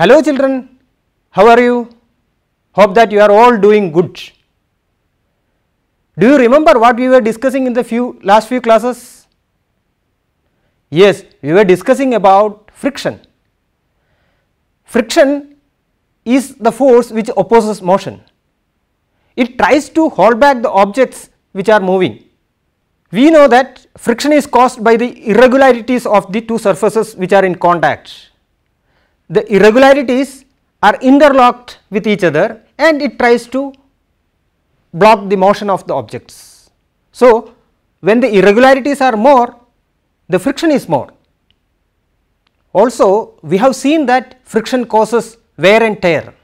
Hello children, how are you? Hope that you are all doing good. Do you remember what we were discussing in the few last few classes? Yes, we were discussing about friction. Friction is the force which opposes motion. It tries to hold back the objects which are moving. We know that friction is caused by the irregularities of the two surfaces which are in contact. The irregularities are interlocked with each other and it tries to block the motion of the objects. So, when the irregularities are more, the friction is more. Also, we have seen that friction causes wear and tear.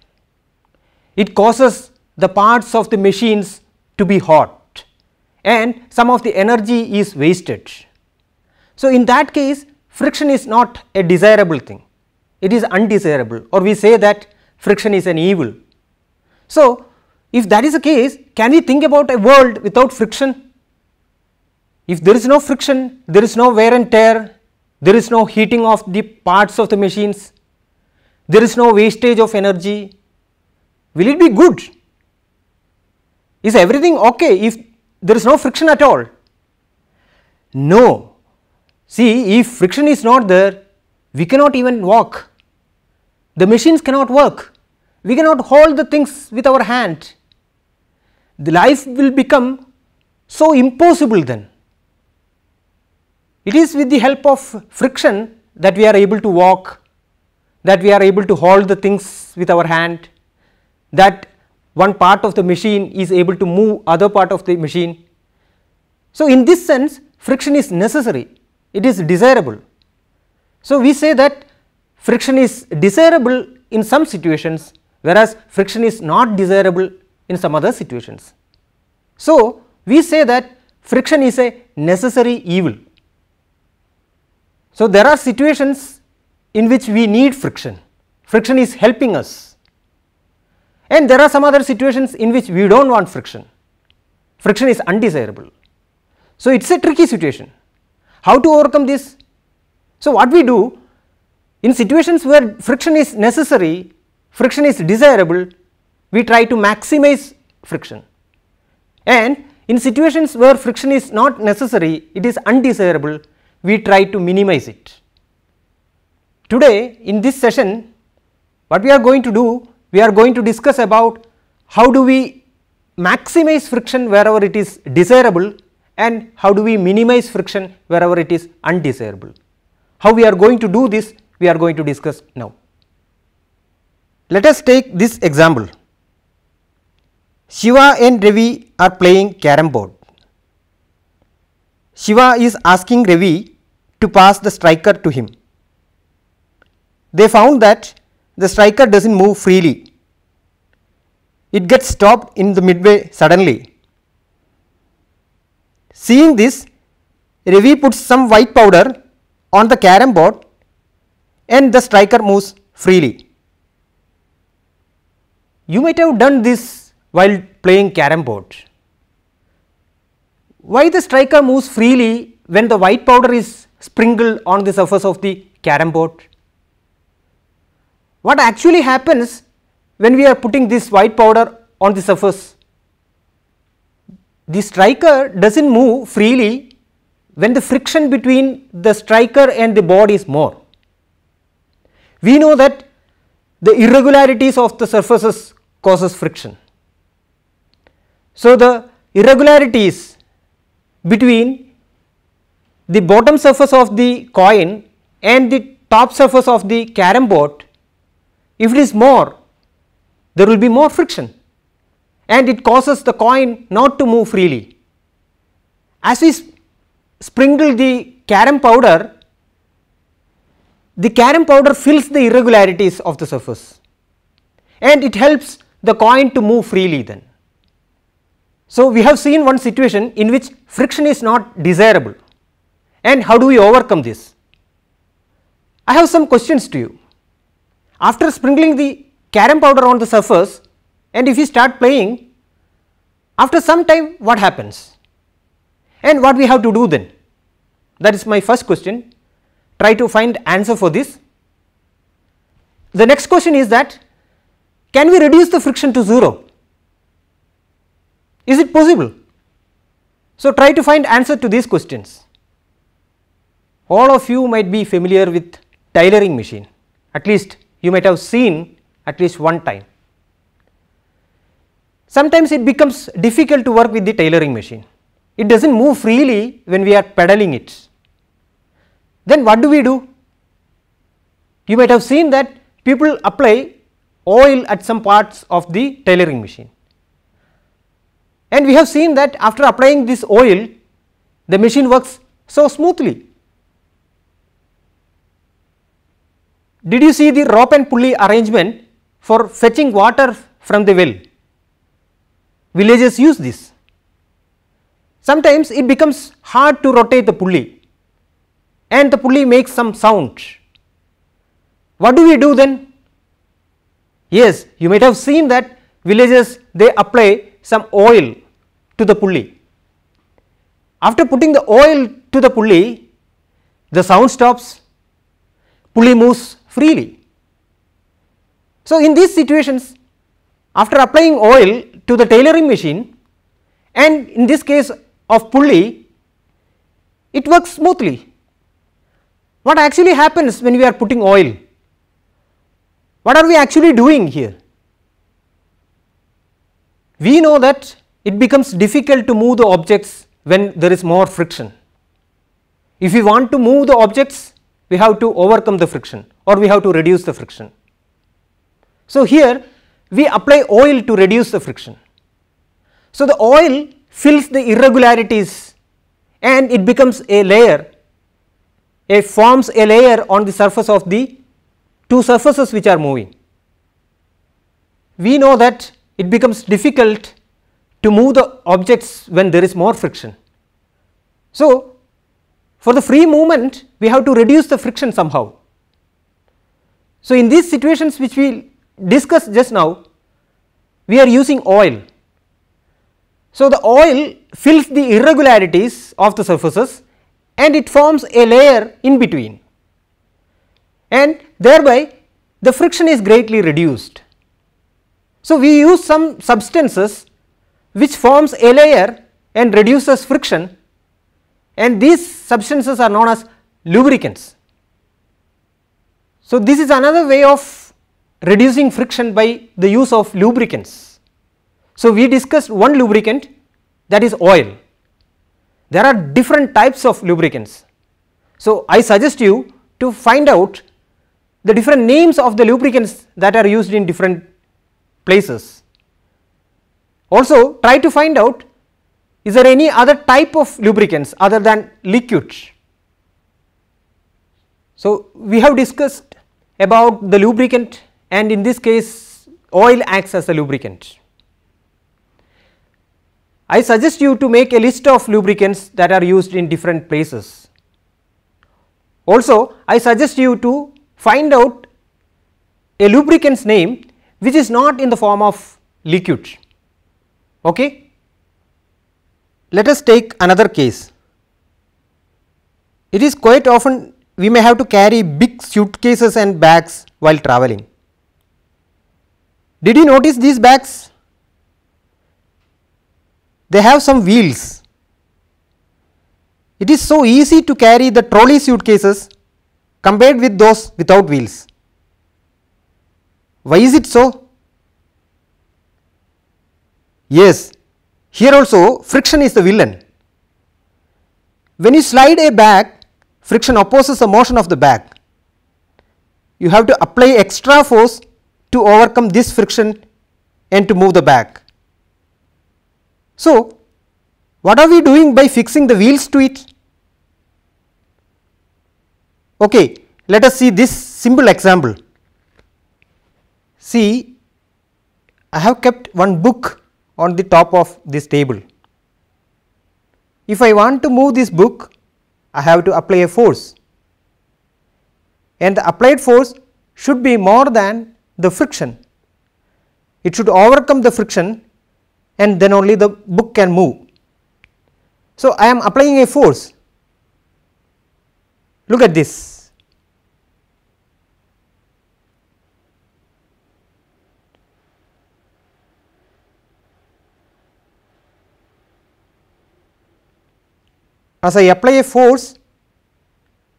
It causes the parts of the machines to be hot and some of the energy is wasted. So, in that case friction is not a desirable thing, it is undesirable or we say that friction is an evil. So, if that is the case can we think about a world without friction? If there is no friction, there is no wear and tear, there is no heating of the parts of the machines, there is no wastage of energy, will it be good? Is everything okay if there is no friction at all? No. See if friction is not there, we cannot even walk, the machines cannot work, we cannot hold the things with our hand, the life will become so impossible then. It is with the help of friction that we are able to walk, that we are able to hold the things with our hand, that one part of the machine is able to move other part of the machine. So, in this sense friction is necessary, it is desirable. So, we say that friction is desirable in some situations whereas friction is not desirable in some other situations. So, we say that friction is a necessary evil. So, there are situations in which we need friction, friction is helping us and there are some other situations in which we do not want friction, friction is undesirable. So, it is a tricky situation. How to overcome this? So, what we do in situations where friction is necessary, friction is desirable, we try to maximize friction and in situations where friction is not necessary, it is undesirable, we try to minimize it. Today in this session what we are going to do, we are going to discuss about how do we maximize friction wherever it is desirable and how do we minimize friction wherever it is undesirable. How we are going to do this we are going to discuss now. Let us take this example. Shiva and Ravi are playing carom board. Shiva is asking Ravi to pass the striker to him. They found that the striker does not move freely. It gets stopped in the midway suddenly. Seeing this, Ravi puts some white powder on the carom board and the striker moves freely. You might have done this while playing carom board. Why the striker moves freely when the white powder is sprinkled on the surface of the carom board? What actually happens when we are putting this white powder on the surface? The striker does not move freely when the friction between the striker and the board is more. We know that the irregularities of the surfaces causes friction. So, the irregularities between the bottom surface of the coin and the top surface of the carom board, if it is more, there will be more friction and it causes the coin not to move freely. As we sprinkle the carom powder, the carom powder fills the irregularities of the surface and it helps the coin to move freely then. So, we have seen one situation in which friction is not desirable and how do we overcome this? I have some questions to you. After sprinkling the carom powder on the surface and if you start playing, after some time what happens and what we have to do then? That is my first question, try to find answer for this. the next question is that can we reduce the friction to 0? Is it possible? So, try to find answer to these questions. All of you might be familiar with tailoring machine at least you might have seen at least one time. Sometimes it becomes difficult to work with the tailoring machine. It does not move freely when we are pedaling it. Then what do we do? You might have seen that people apply oil at some parts of the tailoring machine. And we have seen that after applying this oil, the machine works so smoothly. Did you see the rope and pulley arrangement for fetching water from the well? Villagers use this. Sometimes it becomes hard to rotate the pulley and the pulley makes some sound. What do we do then? Yes, you might have seen that villagers they apply some oil to the pulley. After putting the oil to the pulley, the sound stops, pulley moves freely. So, in these situations after applying oil to the tailoring machine and in this case of pulley, it works smoothly. What actually happens when we are putting oil? What are we actually doing here? We know that it becomes difficult to move the objects when there is more friction. If we want to move the objects, we have to overcome the friction or we have to reduce the friction. So, here we apply oil to reduce the friction. So, the oil fills the irregularities and it becomes a layer, it forms a layer on the surface of the two surfaces which are moving. We know that it becomes difficult to move the objects when there is more friction. So, for the free movement we have to reduce the friction somehow. So, in these situations which we discussed just now we are using oil. So, the oil fills the irregularities of the surfaces and it forms a layer in between and thereby the friction is greatly reduced. So, we use some substances which forms a layer and reduces friction and these substances are known as lubricants. So, this is another way of reducing friction by the use of lubricants. So, we discussed one lubricant that is oil. There are different types of lubricants. So, I suggest you to find out the different names of the lubricants that are used in different places. Also try to find out is there any other type of lubricants other than liquids. So, we have discussed about the lubricant and in this case oil acts as a lubricant. I suggest you to make a list of lubricants that are used in different places. Also I suggest you to find out a lubricant's name which is not in the form of liquid. Okay? Let us take another case. It is quite often we may have to carry big suitcases and bags while traveling. Did you notice these bags? They have some wheels. It is so easy to carry the trolley suitcases compared with those without wheels. Why is it so? Yes, here also friction is the villain. When you slide a bag, friction opposes the motion of the bag. You have to apply extra force to overcome this friction and to move the bag. So, what are we doing by fixing the wheels to it? Okay, let us see this simple example. See, I have kept one book on the top of this table. If I want to move this book, I have to apply a force and the applied force should be more than the friction. It should overcome the friction and then only the book can move. So, I am applying a force. Look at this. As I apply a force,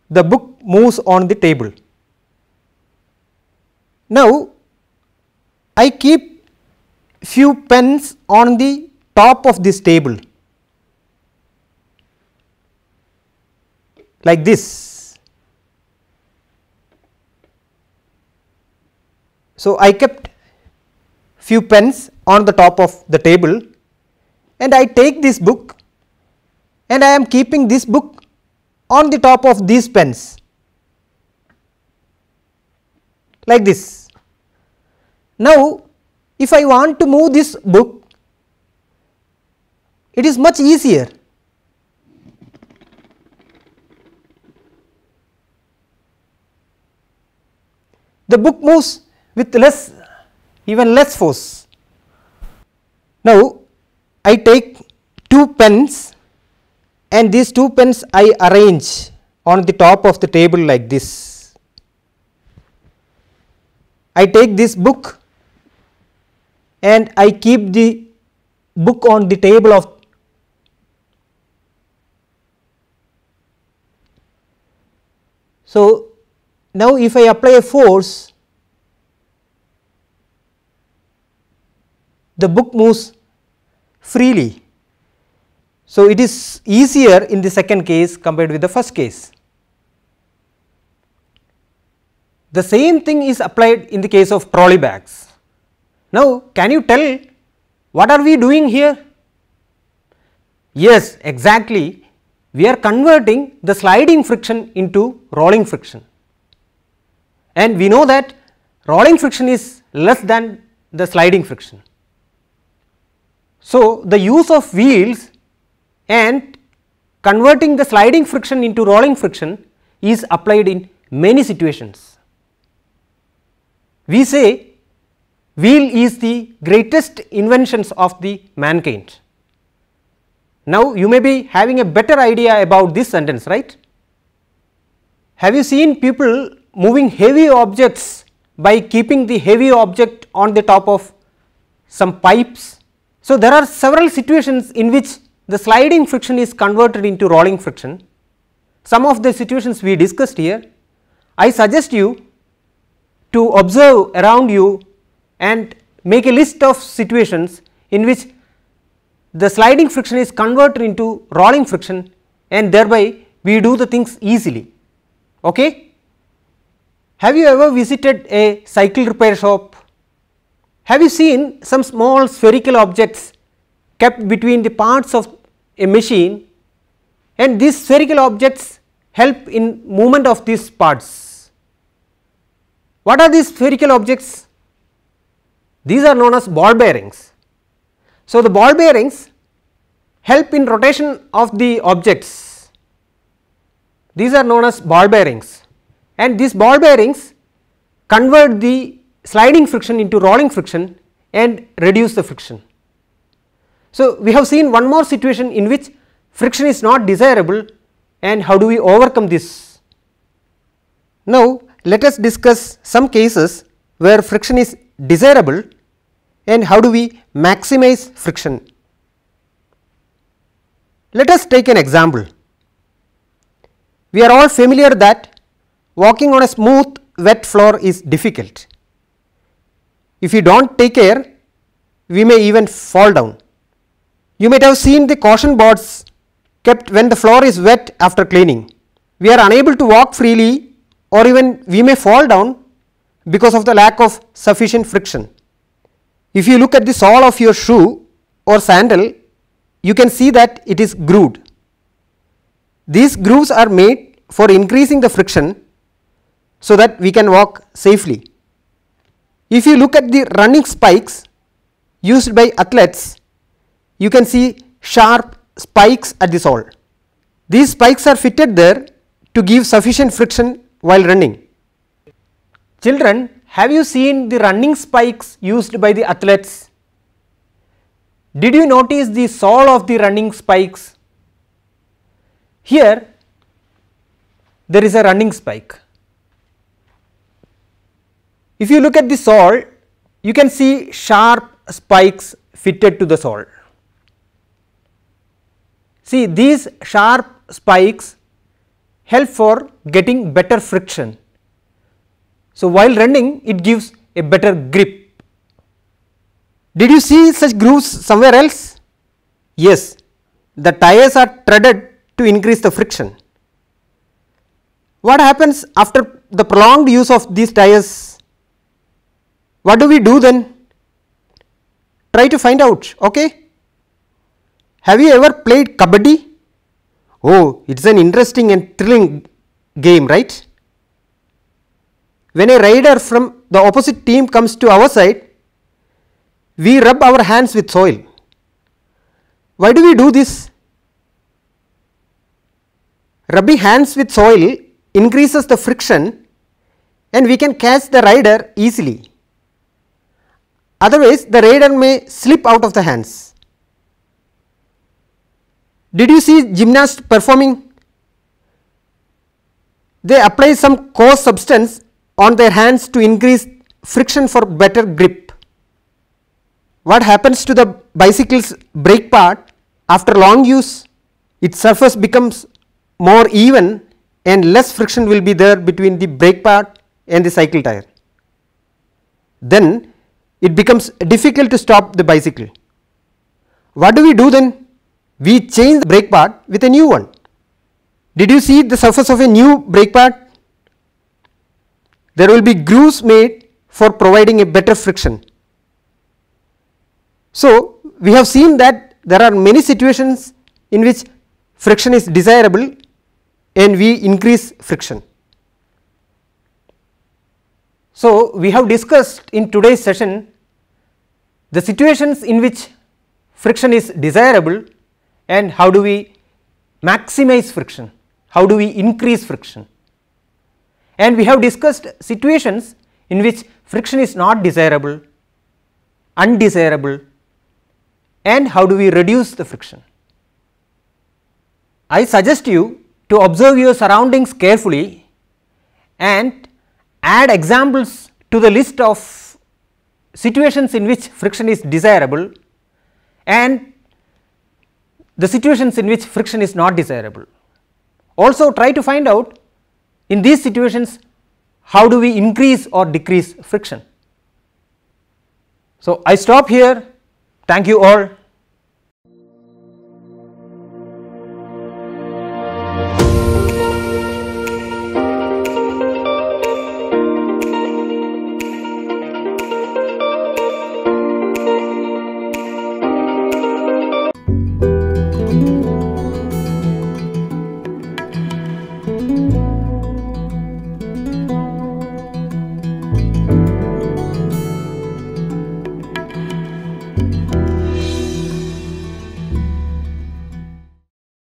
the book moves on the table. Now, I keep few pens on the top of this table like this. So, I kept few pens on the top of the table and I take this book and I am keeping this book on the top of these pens like this. Now, if I want to move this book, it is much easier. The book moves with less even less force. Now, I take two pens and these two pens I arrange on the top of the table like this. I take this book and I keep the book on the table of So, now if I apply a force the book moves freely so, it is easier in the second case compared with the first case. The same thing is applied in the case of trolley bags. Now, can you tell what are we doing here? Yes, exactly we are converting the sliding friction into rolling friction and we know that rolling friction is less than the sliding friction. So, the use of wheels and converting the sliding friction into rolling friction is applied in many situations. We say wheel is the greatest inventions of the mankind. Now, you may be having a better idea about this sentence right. Have you seen people moving heavy objects by keeping the heavy object on the top of some pipes? So, there are several situations in which the sliding friction is converted into rolling friction. Some of the situations we discussed here, I suggest you to observe around you and make a list of situations in which the sliding friction is converted into rolling friction and thereby we do the things easily. Okay? Have you ever visited a cycle repair shop? Have you seen some small spherical objects kept between the parts of a machine and these spherical objects help in movement of these parts. What are these spherical objects? These are known as ball bearings. So, the ball bearings help in rotation of the objects. These are known as ball bearings and these ball bearings convert the sliding friction into rolling friction and reduce the friction. So, we have seen one more situation in which friction is not desirable and how do we overcome this. Now, let us discuss some cases where friction is desirable and how do we maximize friction. Let us take an example. We are all familiar that walking on a smooth wet floor is difficult. If we do not take care, we may even fall down. You might have seen the caution boards kept when the floor is wet after cleaning. We are unable to walk freely or even we may fall down because of the lack of sufficient friction. If you look at the sole of your shoe or sandal, you can see that it is grooved. These grooves are made for increasing the friction so that we can walk safely. If you look at the running spikes used by athletes, you can see sharp spikes at the sole. These spikes are fitted there to give sufficient friction while running. Children, have you seen the running spikes used by the athletes? Did you notice the sole of the running spikes? Here there is a running spike. If you look at the sole, you can see sharp spikes fitted to the sole. See these sharp spikes help for getting better friction. So, while running it gives a better grip. Did you see such grooves somewhere else? Yes, the tires are treaded to increase the friction. What happens after the prolonged use of these tires? What do we do then? Try to find out, okay? Have you ever played kabaddi? Oh, it is an interesting and thrilling game, right? When a rider from the opposite team comes to our side, we rub our hands with soil. Why do we do this? Rubbing hands with soil increases the friction and we can catch the rider easily. Otherwise, the rider may slip out of the hands. Did you see gymnasts performing? They apply some coarse substance on their hands to increase friction for better grip. What happens to the bicycle's brake part after long use? Its surface becomes more even and less friction will be there between the brake part and the cycle tire. Then it becomes difficult to stop the bicycle. What do we do then? We change the brake part with a new one. Did you see the surface of a new brake pad? There will be grooves made for providing a better friction. So, we have seen that there are many situations in which friction is desirable and we increase friction. So, we have discussed in today's session the situations in which friction is desirable and how do we maximize friction, how do we increase friction. And we have discussed situations in which friction is not desirable, undesirable and how do we reduce the friction. I suggest you to observe your surroundings carefully and add examples to the list of situations in which friction is desirable and the situations in which friction is not desirable. Also try to find out in these situations how do we increase or decrease friction. So, I stop here thank you all